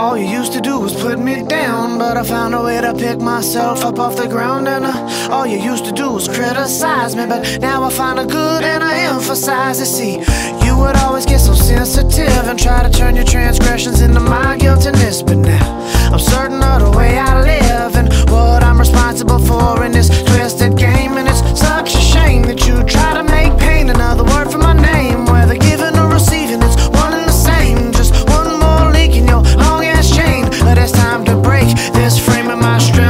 All you used to do was put me down, but I found a way to pick myself up off the ground. And uh, all you used to do was criticize me, but now I find a good and I emphasize it. See, you would always get so sensitive and try to turn your transgressions into my guiltiness. But now I'm certain of the way I live and what I'm responsible for in this. my strength.